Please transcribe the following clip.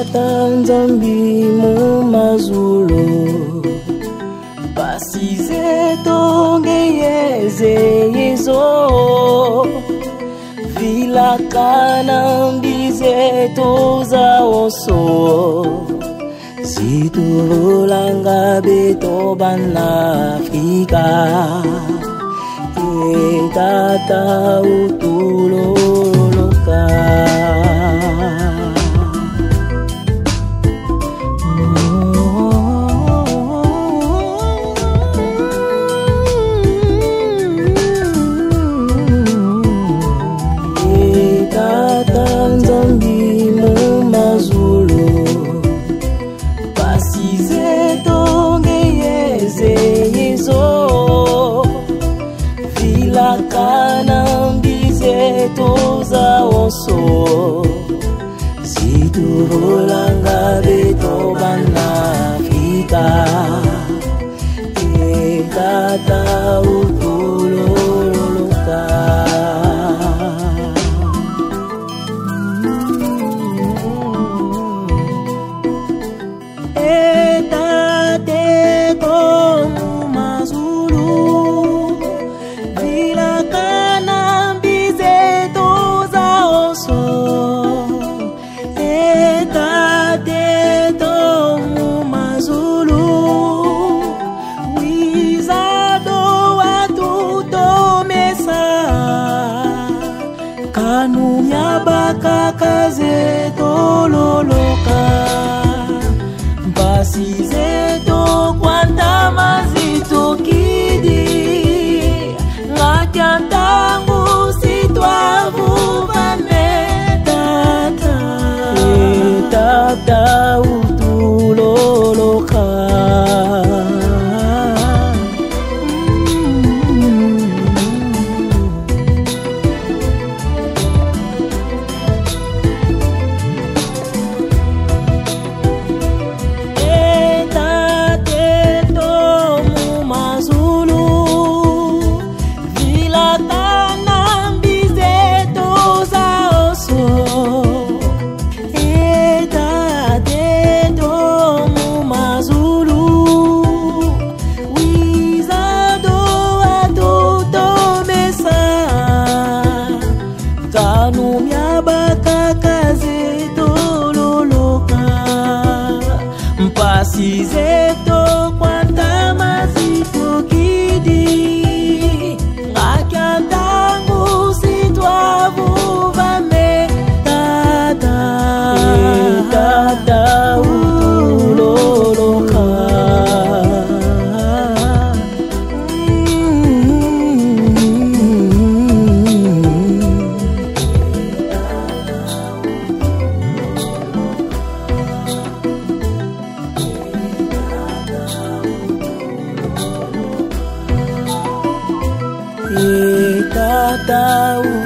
tata nzambi mu mazulu. Basize tongeyeze yezo vilakana mbize toza oso. Zitululanga beto bana afrika etata utuloloka sitululanga beto bana afrika etata kanu myabakakaze tololoka. Mpasi mpasi etata